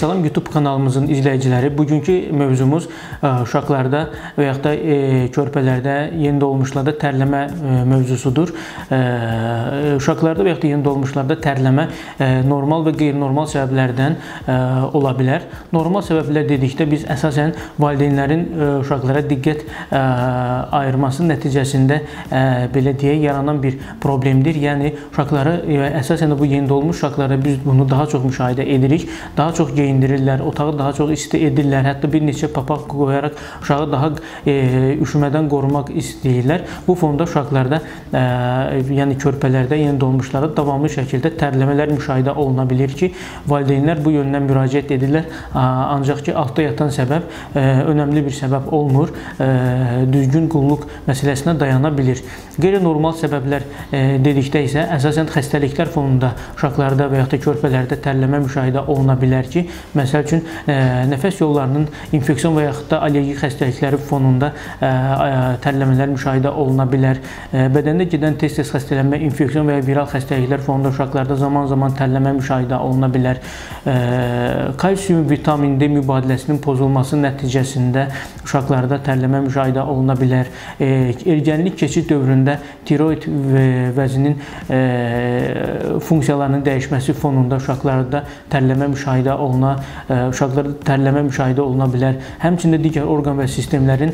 YouTube kanalımızın izləyiciləri, bugünkü mövzumuz uşaqlarda və yaxud da körpələrdə, yeni doğulmuşlarda tərləmə mövzusudur. Uşaqlarda və yaxud da yeni doğulmuşlarda tərləmə normal və qeyri-normal səbəblərdən ola bilər. Normal səbəblər dedikdə biz əsasən valideynlərin uşaqlara diqqət ayırması nəticəsində belə deyək, yaranan bir problemdir. Yəni uşaqları əsasən də bu yeni doğulmuş uşaqlarda biz bunu daha çox müşahidə edirik. Daha çox geyindirirlər, otağı daha çox isti edirlər. Hətta bir neçə papaq qoyaraq uşağı daha e, üşümədən qorumaq istəyirlər. Bu fonda uşaqlarda, e, yəni körpələrdə, yeni doğulmuşlarda davamlı şəkildə tərləmələr müşahidə oluna bilir ki, valideynlər bu yöndən müraciət edirlər. Ancaq ki, altda yatan səbəb e, önəmli bir səbəb olmur. E, düzgün qulluq məsələsinə dayana bilir. Qeyri-normal səbəblər e, dedikdə isə əsasən xəstəliklər fonunda uşaqlarda və yaxud da körpələrdə tərləmə müşahidə oluna bilər ki, məsəl üçün e, nəfəs yollarının infeksion və yaxud da allergik xəstəlikləri fonunda e, tərləmələr müşahidə oluna bilər. Bədəndə gedən tez-tez xəstələnmə, infeksion və ya viral xəstəliklər fonunda uşaqlarda zaman-zaman tərləmə müşahidə oluna bilər. Kalsium, vitamin D mübadiləsinin pozulması nəticəsində uşaqlarda tərləmə müşahidə oluna bilər. Ergənlik keçid dövründə tiroid vəzinin funksiyalarının dəyişməsi fonunda uşaqlarda tərləmə müşahidə oluna, uşaqlarda tərləmə müşahidə oluna bilər. Həmçində digər orqan və sistemlərin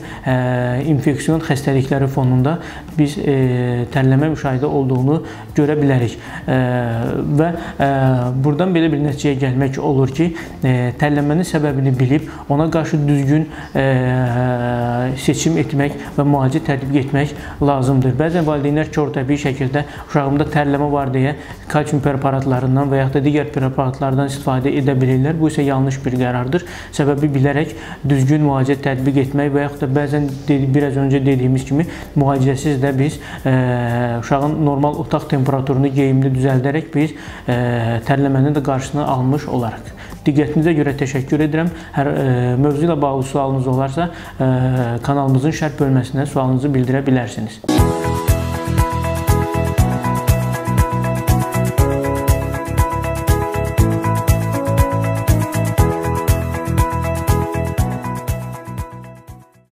infeksion xəstəlikləri fonunda biz tərləmə müşahidə olduğunu görə bilərik. Və burdan belə bir nəticəyə gəlmək olur ki, tərləmənin səbəbini bilib ona qarşı düzgün seçim etmək və müalicə tətbiq etmək lazımdır. Bəzən valideynlər kör təbii şəkildə uşağımda tərləmə var deyə kalsium preparatlarından və yaxud da digər preparatlardan istifadə edə bilirlər. Bu isə yanlış bir qərardır. Səbəbi bilərək düzgün müalicə tətbiq etmək və yaxud da bəzən biraz öncə dediyimiz kimi müalicəsiz də biz ə, uşağın normal otaq temperaturunu geyimli düzəldərək biz ə, tərləmənin də qarşısını almış olarıq. Diqqətinizə görə təşəkkür edirəm. Hər ə, mövzu ilə bağlı sualınız olarsa, ə, kanalımızın şərh bölməsinə sualınızı bildirə bilərsiniz.